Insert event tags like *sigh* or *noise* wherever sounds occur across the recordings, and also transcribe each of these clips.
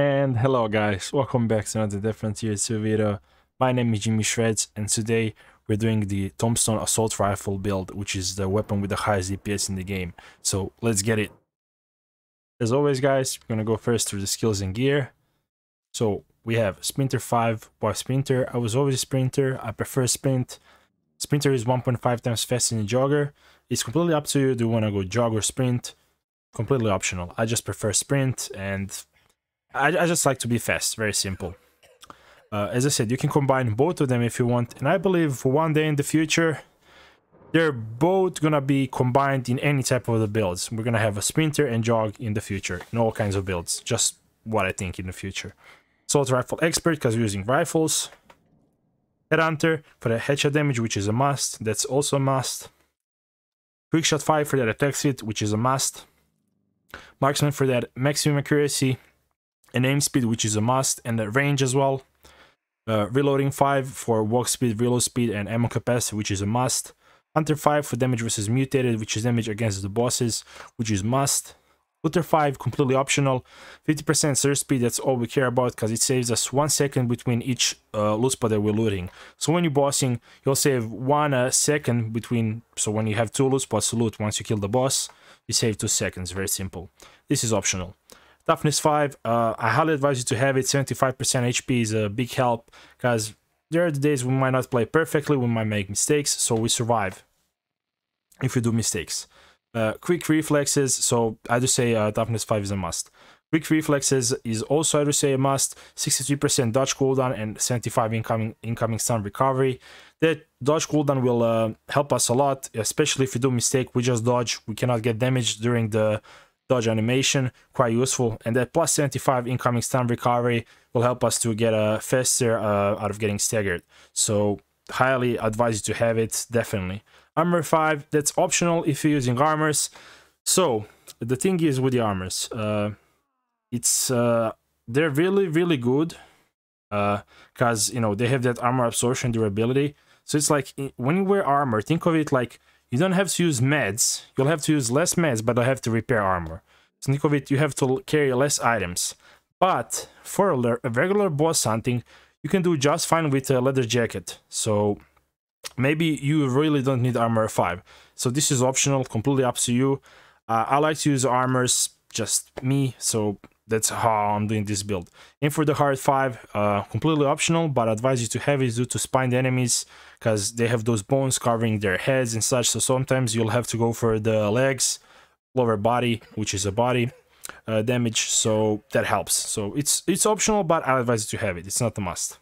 And hello guys, welcome back to another Dead Frontier 2 video. My name is Jimmy ShredZ and today we're doing the Tombstone Assault Rifle build, which is the weapon with the highest DPS in the game. So let's get it. As always guys, we're gonna go first through the skills and gear. So we have Sprinter 5, Boy Sprinter. I was always a Sprinter, I prefer Sprint. Sprinter is 1.5 times faster than Jogger. It's completely up to you, do you wanna go Jog or Sprint? Completely optional. I just prefer Sprint and I, I just like to be fast, very simple. Uh, as I said, you can combine both of them if you want, and I believe one day in the future, they're both gonna be combined in any type of the builds. We're gonna have a sprinter and jog in the future, in all kinds of builds. Just what I think in the future. Assault rifle expert because we're using rifles. Headhunter for the headshot damage, which is a must. That's also a must. Quickshot 5 for that attack speed, which is a must. Marksman for that maximum accuracy an aim speed, which is a must, and a range as well. Uh, reloading 5 for walk speed, reload speed, and ammo capacity, which is a must. Hunter 5 for damage versus mutated, which is damage against the bosses, which is must. Looter 5, completely optional. 50% surge speed, that's all we care about because it saves us 1 second between each uh, loot spot that we're looting. So when you're bossing, you'll save 1 uh, second between, so when you have 2 loot spots to loot once you kill the boss, you save 2 seconds, very simple. This is optional. Toughness 5, uh, I highly advise you to have it. 75% HP is a big help because there are the days we might not play perfectly, we might make mistakes, so we survive if we do mistakes. Uh, quick reflexes, so I do say uh, toughness 5 is a must. Quick reflexes is also I do say a must. 63% dodge cooldown and 75 incoming incoming stun recovery. That dodge cooldown will uh, help us a lot, especially if we do mistake. We just dodge, we cannot get damaged during the dodge animation, quite useful. And that plus 75 incoming stun recovery will help us to get a faster uh, out of getting staggered. So highly advise you to have it, definitely. Armor 5, that's optional if you're using armors. So the thing is with the armors, uh, it's uh, they're really really good Uh, because uh, you know they have that armor absorption durability. So it's like when you wear armor, think of it like you don't have to use meds. You'll have to use less meds, but I have to repair armor. So think of it, you have to carry less items. But for a regular boss hunting, you can do just fine with a leather jacket. So maybe you really don't need armor 5. So this is optional, completely up to you. Uh, I like to use armors, just me, so that's how I'm doing this build. And for the hard 5, uh, completely optional, but I advise you to have it due to spine enemies, because they have those bones covering their heads and such, so sometimes you'll have to go for the legs, lower body, which is a body uh, damage, so that helps. So it's it's optional, but I advise you to have it, it's not a must.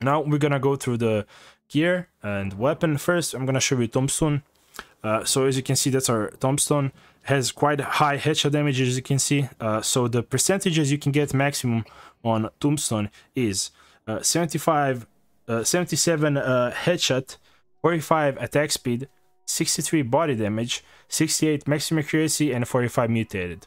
Now we're gonna go through the gear and weapon. First, I'm gonna show you Tombstone. Uh, so as you can see, that's our Tombstone has quite high headshot damage as you can see. Uh, so the percentages you can get maximum on Tombstone is uh, 75, uh, 77 uh, headshot, 45 attack speed, 63 body damage, 68 maximum accuracy, and 45 mutated.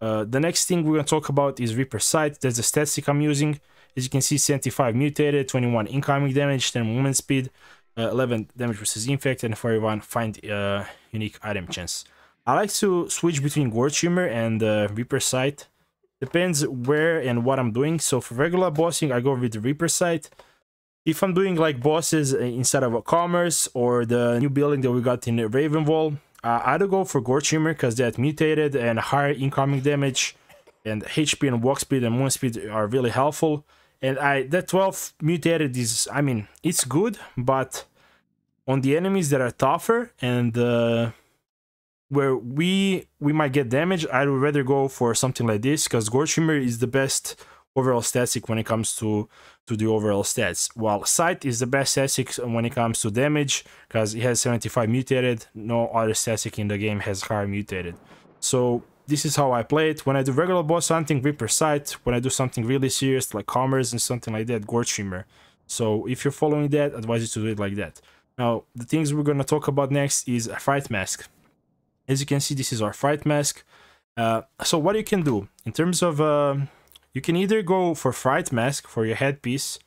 The next thing we're going to talk about is Reaper Sight. That's the statistic I'm using. As you can see, 75 mutated, 21 incoming damage, 10 movement speed, uh, 11 damage versus infect, and 41 find uh, unique item chance. I like to switch between Gore Shimmer and uh, Reaper Sight. Depends where and what I'm doing. So for regular bossing, I go with the Reaper Sight. If I'm doing like bosses uh, inside of a commerce or the new building that we got in Ravenwall, uh, I'd go for Gore Shimmer because that mutated and higher incoming damage and HP and walk speed and movement speed are really helpful. And I that 12 mutated is, I mean, it's good, but on the enemies that are tougher and uh, where we we might get damage, I would rather go for something like this because Gore Shimmer is the best overall static when it comes to to the overall stats. While Sight is the best static when it comes to damage because it has 75 mutated. No other static in the game has higher mutated. So this is how I play it. When I do regular boss hunting, Reaper Sight. When I do something really serious like commerce and something like that, Gore Shimmer. So if you're following that, I advise you to do it like that. Now, the things we're going to talk about next is a Fright Mask. As you can see, this is our fright mask. Uh, so what you can do in terms of, uh, you can either go for fright mask for your headpiece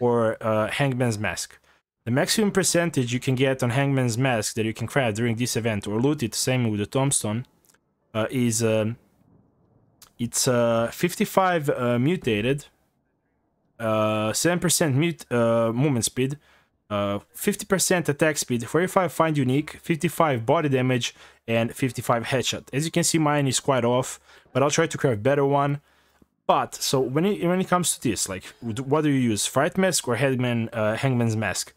or uh, hangman's mask. The maximum percentage you can get on hangman's mask that you can craft during this event or loot it, same with the tombstone, uh, is um, it's uh, 55 uh, mutated, 7% uh, mute, uh, movement speed, 50% uh, attack speed, 45 find unique, 55 body damage, and 55 headshot. As you can see, mine is quite off, but I'll try to craft a better one. But so when it when it comes to this, like, what do you use, fright mask or hangman hangman's mask?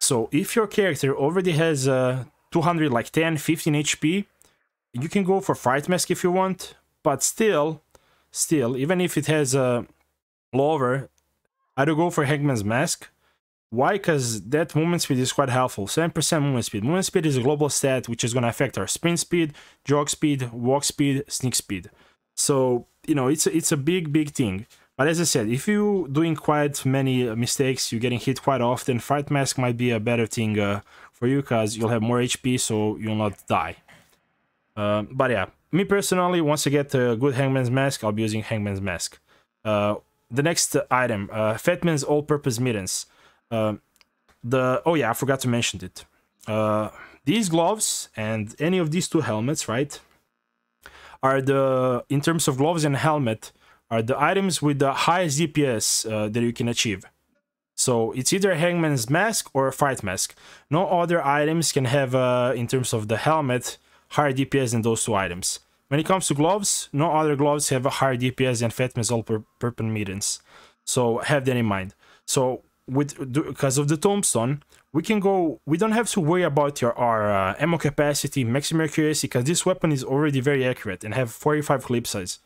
So if your character already has uh, 200, like 10, 15 HP, you can go for fright mask if you want. But still, still, even if it has a lower, I'd go for hangman's mask why? Because that movement speed is quite helpful. 7% movement speed. Movement speed is a global stat which is going to affect our sprint speed, jog speed, walk speed, sneak speed. So, you know, it's a, it's a big, big thing. But as I said, if you're doing quite many mistakes, you're getting hit quite often, Fright Mask might be a better thing uh, for you because you'll have more HP so you'll not die. Uh, but yeah, me personally, once I get a good Hangman's Mask, I'll be using Hangman's Mask. Uh, the next item, uh, Fatman's All-Purpose Mittens. Uh, the oh yeah, I forgot to mention it. Uh, these gloves and any of these two helmets, right, are the in terms of gloves and helmet are the items with the highest DPS that you can achieve. So it's either Hangman's mask or a Fright mask. No other items can have, in terms of the helmet, higher DPS than those two items. When it comes to gloves, no other gloves have a higher DPS than Fatman's all purpose mittens. So have that in mind. So with because of the tombstone we can go we don't have to worry about your our uh, ammo capacity maximum accuracy because this weapon is already very accurate and have 45 clip size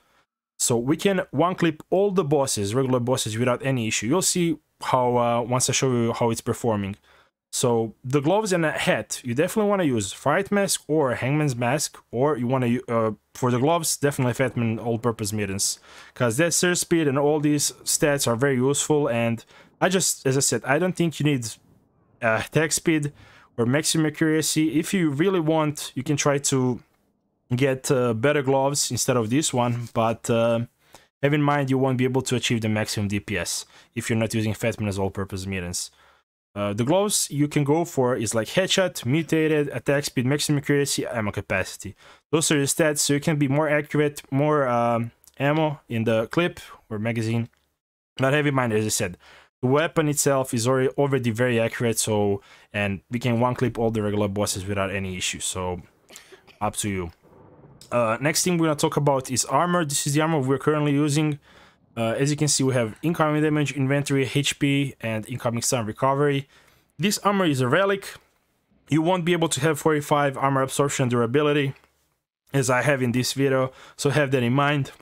so we can one clip all the bosses regular bosses without any issue you'll see how uh, once i show you how it's performing so the gloves and a hat you definitely want to use fright mask or hangman's mask or you want to uh, for the gloves definitely fatman all-purpose mittens because that surge speed and all these stats are very useful and I just, as I said, I don't think you need uh, attack speed or maximum accuracy. If you really want, you can try to get uh, better gloves instead of this one, but uh, have in mind you won't be able to achieve the maximum DPS if you're not using Fatman as all-purpose mittens. Uh, the gloves you can go for is like headshot, mutated, attack speed, maximum accuracy, ammo capacity. Those are the stats, so you can be more accurate, more um, ammo in the clip or magazine. Have in mind, as I said, the weapon itself is already, already very accurate, so and we can one clip all the regular bosses without any issues. So up to you. Uh, next thing we're gonna talk about is armor. This is the armor we're currently using. Uh, as you can see, we have incoming damage, inventory, HP, and incoming stun recovery. This armor is a relic. You won't be able to have 45 armor absorption durability, as I have in this video, so have that in mind.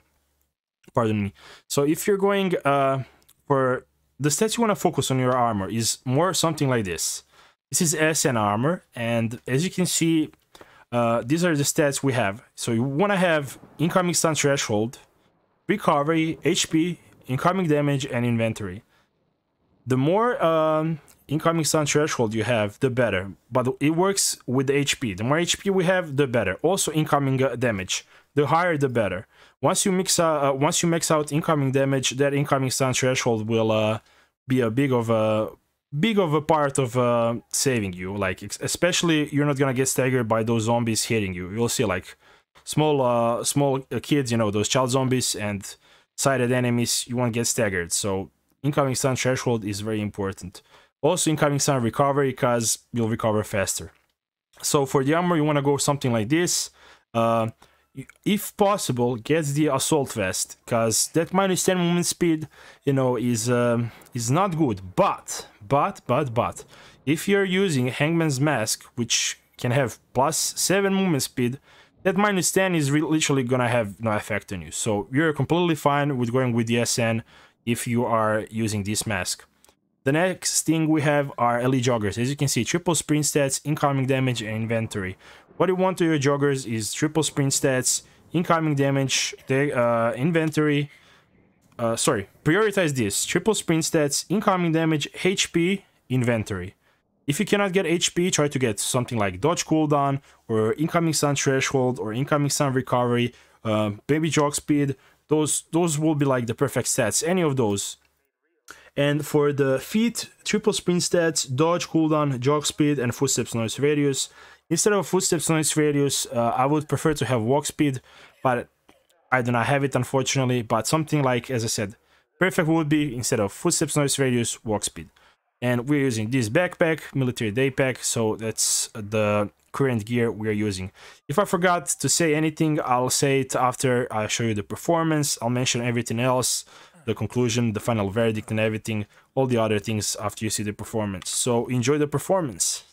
Pardon me. So if you're going uh, for the stats you want to focus on your armor is more something like this. This is SN armor, and as you can see, uh, these are the stats we have. So you want to have incoming stun threshold, recovery, HP, incoming damage, and inventory. The more um, incoming stun threshold you have, the better. But it works with the HP. The more HP we have, the better. Also incoming uh, damage. The higher, the better. Once you mix uh, uh, once you max out incoming damage, that incoming stun threshold will uh, be a big of a big of a part of uh, saving you. Like especially you're not gonna get staggered by those zombies hitting you. You'll see like small uh, small uh, kids, you know, those child zombies and sighted enemies. You won't get staggered. So incoming stun threshold is very important. Also incoming stun recovery because you'll recover faster. So for the armor, you want to go something like this. Uh, if possible, get the assault vest because that minus 10 movement speed, you know, is um, is not good. But but but but if you're using Hangman's Mask, which can have plus 7 movement speed, that minus 10 is literally gonna have no effect on you. So you're completely fine with going with the SN if you are using this mask. The next thing we have are elite joggers. As you can see, triple sprint stats, incoming damage, and inventory. What you want to your joggers is triple sprint stats, incoming damage, uh, inventory. Uh, sorry, prioritize this. Triple sprint stats, incoming damage, HP, inventory. If you cannot get HP, try to get something like dodge cooldown or incoming stun threshold or incoming stun recovery, uh, baby jog speed. Those those will be like the perfect stats. Any of those. And for the feet, triple sprint stats, dodge cooldown, jog speed, and footsteps noise radius. Instead of footsteps noise radius, uh, I would prefer to have walk speed, but I do not have it unfortunately, but something like, as I said, perfect would be instead of footsteps noise radius, walk speed. And we're using this backpack, military day pack, so that's the current gear we are using. If I forgot to say anything, I'll say it after I show you the performance. I'll mention everything else, the conclusion, the final verdict and everything, all the other things after you see the performance. So enjoy the performance.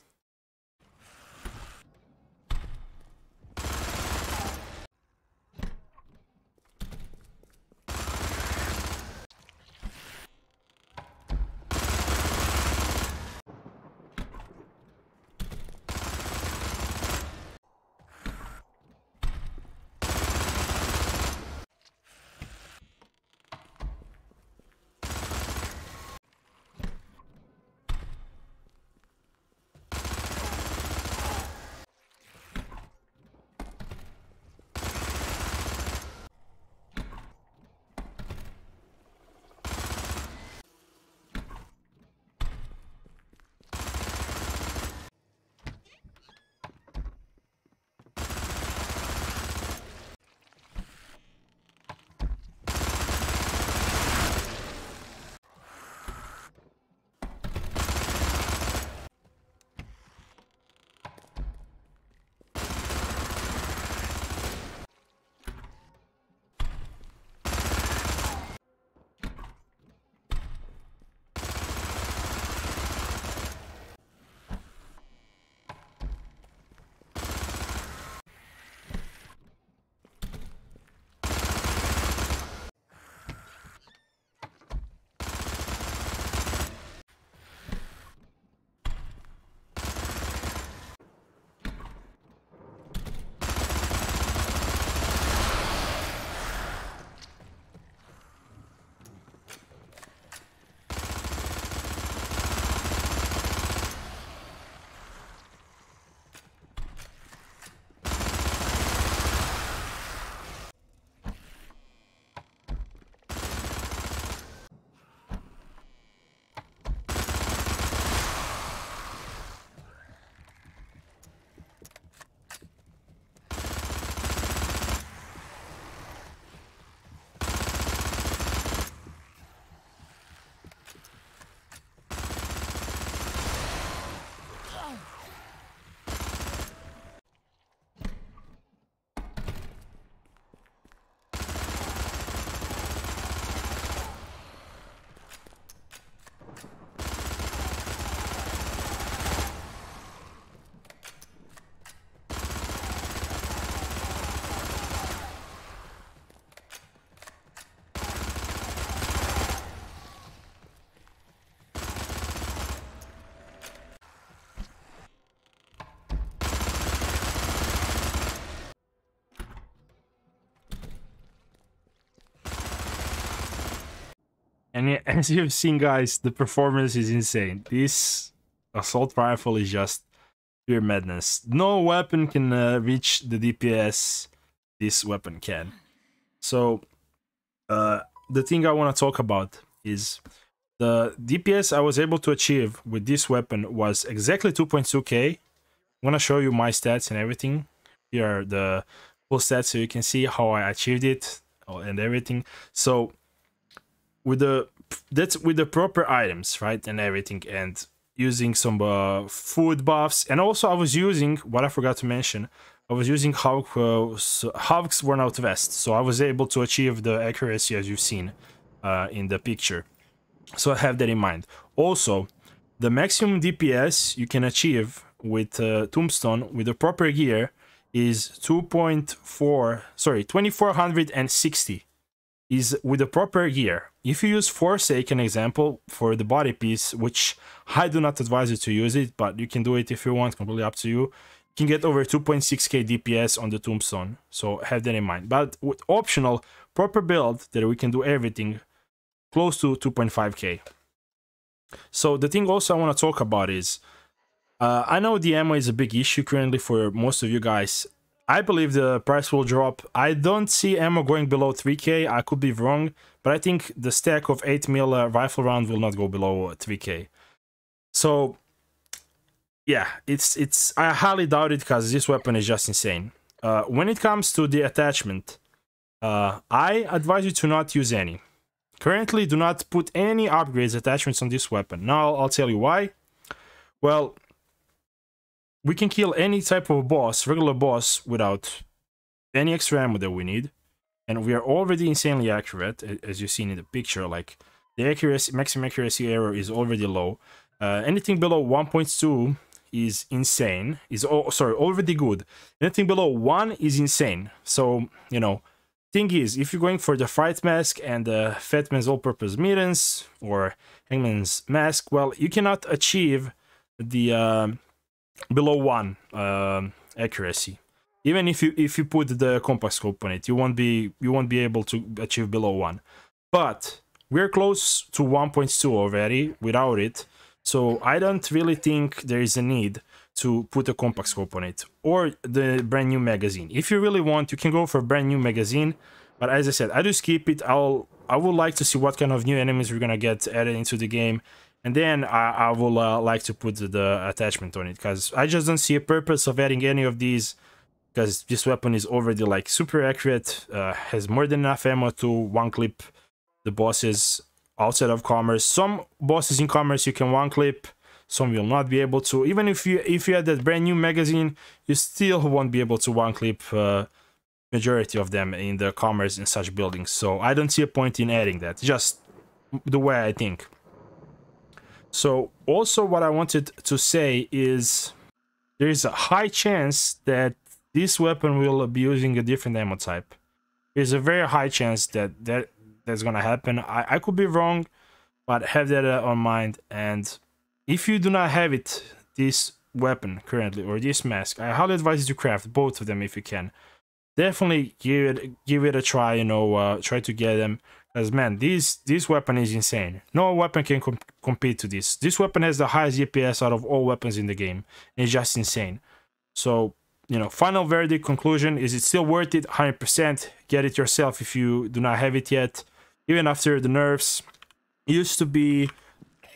And *laughs* as you've seen, guys, the performance is insane. This assault rifle is just pure madness. No weapon can uh, reach the DPS this weapon can. So, uh, the thing I want to talk about is the DPS I was able to achieve with this weapon was exactly 2.2k. I'm gonna show you my stats and everything. Here are the full stats so you can see how I achieved it and everything. So with the that's with the proper items, right, and everything, and using some uh, food buffs, and also I was using what I forgot to mention. I was using Hawk, uh, Hawk's worn out vest, so I was able to achieve the accuracy as you've seen uh, in the picture. So I have that in mind. Also, the maximum DPS you can achieve with uh, Tombstone with the proper gear is 2.4, sorry, 2460 is with the proper gear. If you use Forsaken example, for the body piece, which I do not advise you to use it, but you can do it if you want, completely up to you, you can get over 2.6k DPS on the Tombstone, so have that in mind. But with optional, proper build, that we can do everything close to 2.5k. So the thing also I want to talk about is, uh, I know the ammo is a big issue currently for most of you guys, I believe the price will drop. I don't see ammo going below 3k. I could be wrong, but I think the stack of 8 mil uh, rifle round will not go below 3k. So, yeah, it's it's. I highly doubt it because this weapon is just insane. Uh, when it comes to the attachment, uh, I advise you to not use any. Currently, do not put any upgrades attachments on this weapon. Now, I'll tell you why. Well, we can kill any type of boss, regular boss, without any extra ammo that we need. And we are already insanely accurate, as you've seen in the picture. Like, the accuracy, maximum accuracy error is already low. Uh, anything below 1.2 is insane. Is oh, sorry, already good. Anything below 1 is insane. So, you know, thing is, if you're going for the Fright Mask and the Fatman's All-Purpose Mittens or Hangman's Mask, well, you cannot achieve the uh, below 1 uh, accuracy. Even if you if you put the compact scope on it, you won't be you won't be able to achieve below 1. But we're close to 1.2 already without it. So I don't really think there is a need to put a compact scope on it or the brand new magazine. If you really want, you can go for brand new magazine. But as I said, I just keep it. I'll I would like to see what kind of new enemies we're gonna get added into the game, and then I, I will uh, like to put the, the attachment on it because I just don't see a purpose of adding any of these because this weapon is already like super accurate, uh, has more than enough ammo to one clip the bosses outside of commerce. Some bosses in commerce you can one clip, some will not be able to. Even if you if you had that brand new magazine, you still won't be able to one clip uh, majority of them in the commerce in such buildings. So I don't see a point in adding that. Just the way I think. So also what I wanted to say is there is a high chance that this weapon will be using a different ammo type. There's a very high chance that that that's gonna happen. I, I could be wrong, but have that uh, on mind. And if you do not have it, this weapon currently or this mask, I highly advise you to craft both of them if you can. Definitely give it give it a try. You know, uh, try to get them. Because man, this this weapon is insane. No weapon can com compete to this. This weapon has the highest DPS out of all weapons in the game. It's just insane. So you know, final verdict conclusion is it still worth it? 100%. Get it yourself if you do not have it yet even after the nerfs it used to be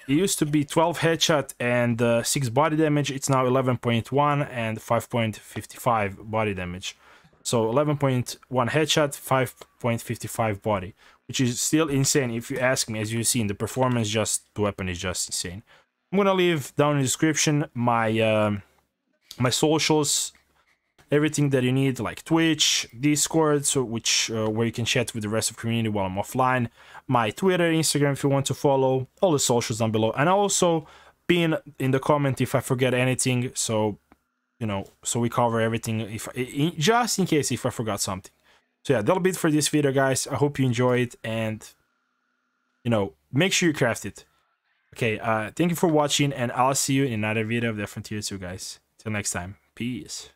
it used to be 12 headshot and uh, 6 body damage it's now 11.1 and 5.55 body damage so 11.1 headshot 5.55 body which is still insane if you ask me as you've seen, the performance just the weapon is just insane i'm gonna leave down in the description my um, my socials everything that you need like Twitch, Discord, so which uh, where you can chat with the rest of the community while I'm offline, my Twitter, Instagram if you want to follow, all the socials down below, and also pin in the comment if I forget anything, so you know, so we cover everything if in, just in case if I forgot something. So yeah, that'll be it for this video, guys. I hope you enjoyed and you know, make sure you craft it. Okay, uh, thank you for watching, and I'll see you in another video of Dead Frontier 2, guys. Till next time, peace.